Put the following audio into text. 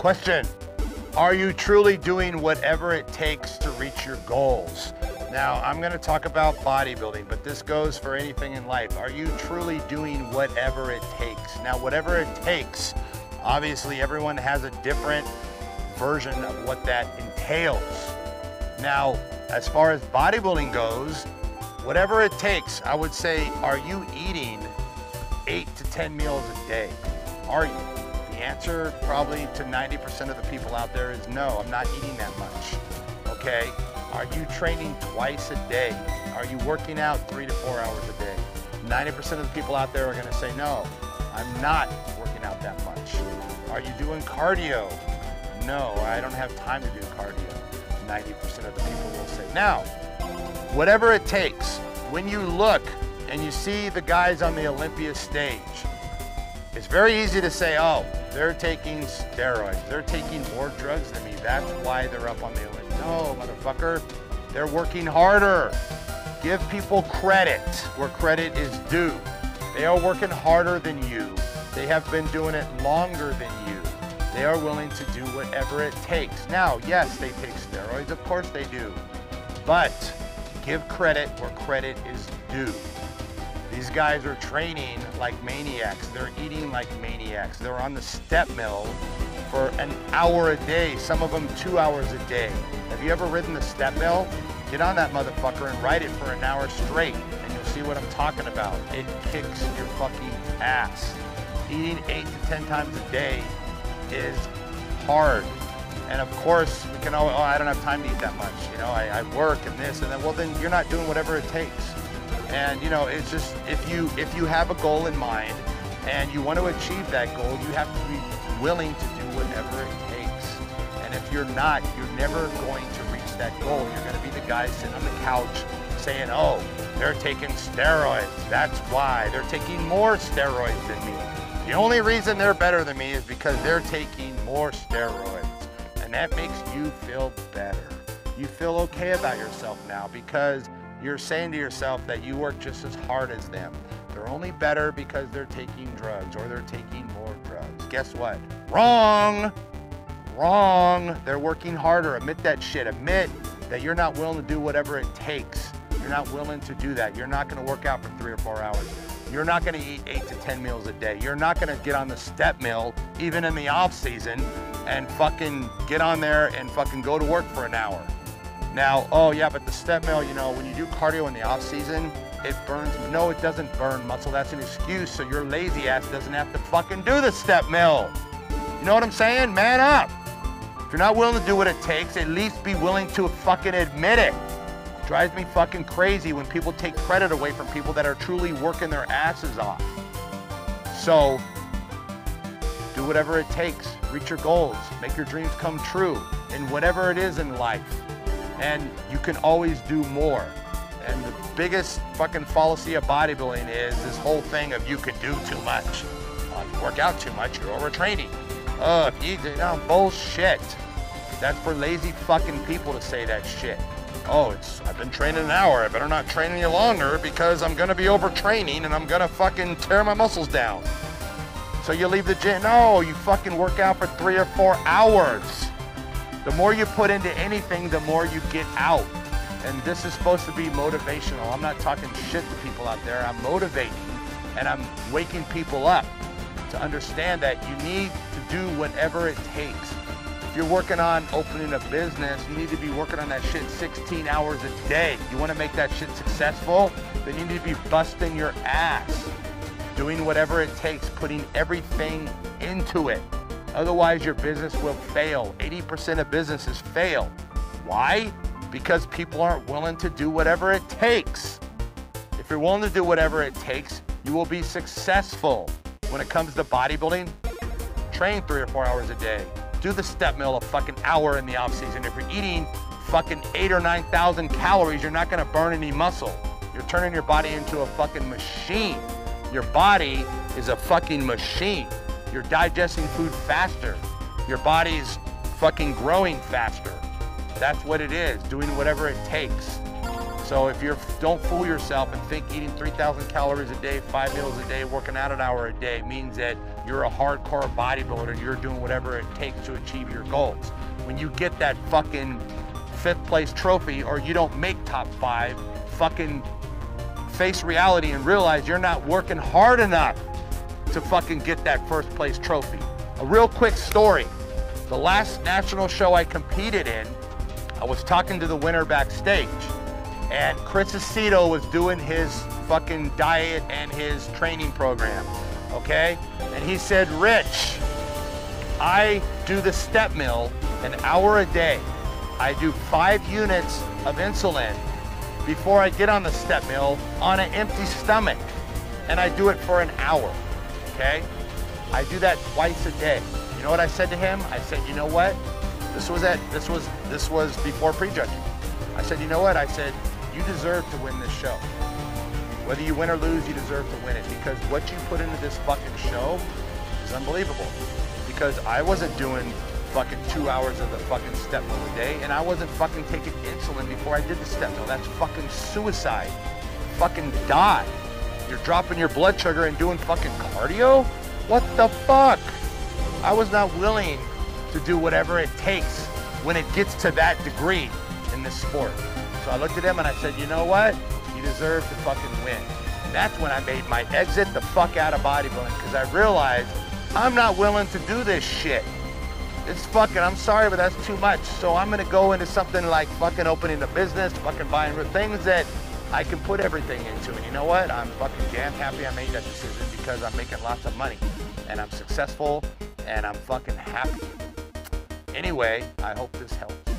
Question Are you truly doing whatever it takes to reach your goals? Now, I'm going to talk about bodybuilding, but this goes for anything in life. Are you truly doing whatever it takes? Now, whatever it takes, obviously, everyone has a different version of what that entails. Now, as far as bodybuilding goes, whatever it takes, I would say, are you eating eight to 10 meals a day? Are you? Answer probably to 90% of the people out there is no, I'm not eating that much, okay? Are you training twice a day? Are you working out three to four hours a day? 90% of the people out there are gonna say, no, I'm not working out that much. Are you doing cardio? No, I don't have time to do cardio. 90% of the people will say. Now, whatever it takes, when you look and you see the guys on the Olympia stage, it's very easy to say, oh, they're taking steroids. They're taking more drugs than me. That's why they're up on the Olympia. No, motherfucker. They're working harder. Give people credit where credit is due. They are working harder than you. They have been doing it longer than you. They are willing to do whatever it takes. Now, yes, they take steroids. Of course they do. But give credit where credit is due. These guys are training like maniacs. They're eating like maniacs. They're on the step mill for an hour a day, some of them two hours a day. Have you ever ridden the step mill? Get on that motherfucker and ride it for an hour straight, and you'll see what I'm talking about. It kicks your fucking ass. Eating eight to 10 times a day is hard. And of course, we can always, oh, I don't have time to eat that much. You know, I, I work and this and then, well, then you're not doing whatever it takes. And you know, it's just, if you, if you have a goal in mind and you want to achieve that goal, you have to be willing to do whatever it takes. And if you're not, you're never going to reach that goal. You're going to be the guy sitting on the couch saying, oh, they're taking steroids. That's why. They're taking more steroids than me. The only reason they're better than me is because they're taking more steroids. And that makes you feel better. You feel okay about yourself now because you're saying to yourself that you work just as hard as them. They're only better because they're taking drugs or they're taking more drugs. Guess what? Wrong. Wrong. They're working harder. Admit that shit. Admit that you're not willing to do whatever it takes. You're not willing to do that. You're not going to work out for three or four hours. You're not going to eat eight to 10 meals a day. You're not going to get on the step mill, even in the off season, and fucking get on there and fucking go to work for an hour. Now, oh yeah, but the step mill, you know, when you do cardio in the off season, it burns. No, it doesn't burn muscle. That's an excuse so your lazy ass doesn't have to fucking do the step mill. You know what I'm saying? Man up. If you're not willing to do what it takes, at least be willing to fucking admit it. it drives me fucking crazy when people take credit away from people that are truly working their asses off. So, do whatever it takes. Reach your goals. Make your dreams come true in whatever it is in life. And you can always do more. And the biggest fucking fallacy of bodybuilding is this whole thing of you could do too much. Uh, if you work out too much, you're overtraining. Oh, if you, know, bullshit. That's for lazy fucking people to say that shit. Oh, it's, I've been training an hour. I better not train any longer because I'm gonna be overtraining and I'm gonna fucking tear my muscles down. So you leave the gym. No, you fucking work out for three or four hours. The more you put into anything, the more you get out. And this is supposed to be motivational. I'm not talking shit to people out there. I'm motivating and I'm waking people up to understand that you need to do whatever it takes. If you're working on opening a business, you need to be working on that shit 16 hours a day. You want to make that shit successful? Then you need to be busting your ass, doing whatever it takes, putting everything into it. Otherwise, your business will fail. 80% of businesses fail. Why? Because people aren't willing to do whatever it takes. If you're willing to do whatever it takes, you will be successful. When it comes to bodybuilding, train three or four hours a day. Do the step mill a fucking hour in the off season. If you're eating fucking eight or 9,000 calories, you're not gonna burn any muscle. You're turning your body into a fucking machine. Your body is a fucking machine. You're digesting food faster. Your body's fucking growing faster. That's what it is, doing whatever it takes. So if you're, don't fool yourself and think eating 3,000 calories a day, five meals a day, working out an hour a day means that you're a hardcore bodybuilder and you're doing whatever it takes to achieve your goals. When you get that fucking fifth place trophy or you don't make top five, fucking face reality and realize you're not working hard enough to fucking get that first place trophy. A real quick story. The last national show I competed in, I was talking to the winner backstage and Chris Aceto was doing his fucking diet and his training program, okay? And he said, Rich, I do the step mill an hour a day. I do five units of insulin before I get on the step mill on an empty stomach. And I do it for an hour, okay? I do that twice a day. You know what I said to him? I said, you know what? This was at, this was, this was before prejudging. I said, you know what? I said, you deserve to win this show. Whether you win or lose, you deserve to win it because what you put into this fucking show is unbelievable. Because I wasn't doing fucking two hours of the fucking step mill a day and I wasn't fucking taking insulin before I did the step mill. That's fucking suicide. Fucking die. You're dropping your blood sugar and doing fucking cardio? What the fuck? I was not willing to do whatever it takes when it gets to that degree in this sport. So I looked at him and I said, you know what? You deserve to fucking win. That's when I made my exit the fuck out of bodybuilding because I realized I'm not willing to do this shit. It's fucking, I'm sorry, but that's too much. So I'm gonna go into something like fucking opening a business, fucking buying things that I can put everything into. And you know what? I'm fucking damn happy I made that decision because I'm making lots of money and I'm successful and I'm fucking happy. Anyway, I hope this helps.